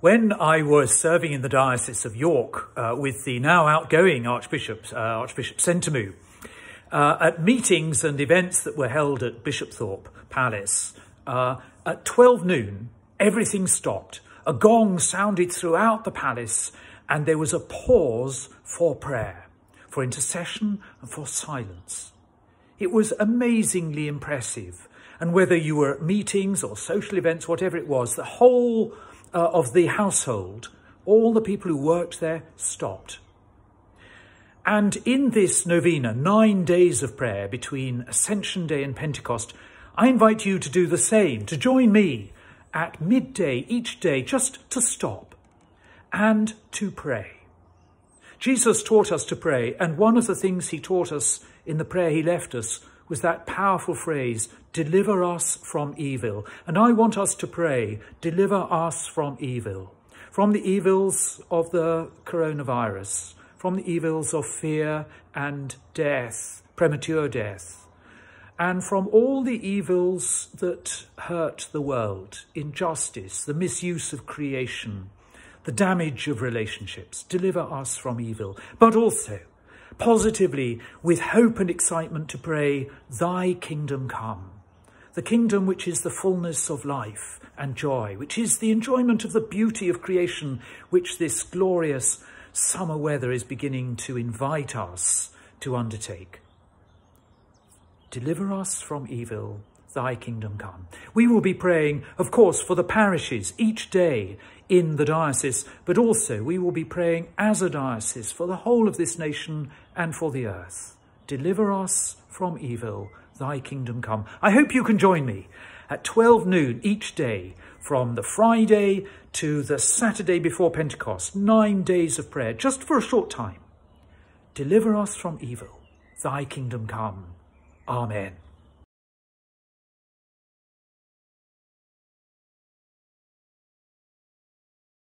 When I was serving in the Diocese of York uh, with the now outgoing Archbishop, uh, Archbishop Sentamu, uh, at meetings and events that were held at Bishopthorpe Palace, uh, at 12 noon, everything stopped. A gong sounded throughout the palace and there was a pause for prayer, for intercession and for silence. It was amazingly impressive. And whether you were at meetings or social events, whatever it was, the whole uh, of the household, all the people who worked there stopped. And in this novena, nine days of prayer between Ascension Day and Pentecost, I invite you to do the same, to join me at midday each day, just to stop and to pray. Jesus taught us to pray, and one of the things he taught us in the prayer he left us was that powerful phrase, deliver us from evil. And I want us to pray, deliver us from evil, from the evils of the coronavirus, from the evils of fear and death, premature death, and from all the evils that hurt the world, injustice, the misuse of creation, the damage of relationships. Deliver us from evil, but also positively with hope and excitement to pray, Thy kingdom come. The kingdom which is the fullness of life and joy, which is the enjoyment of the beauty of creation, which this glorious summer weather is beginning to invite us to undertake. Deliver us from evil, thy kingdom come. We will be praying, of course, for the parishes each day in the diocese, but also we will be praying as a diocese for the whole of this nation and for the earth. Deliver us from evil, thy kingdom come. I hope you can join me at 12 noon each day from the Friday to the Saturday before Pentecost, nine days of prayer, just for a short time. Deliver us from evil, thy kingdom come. Amen.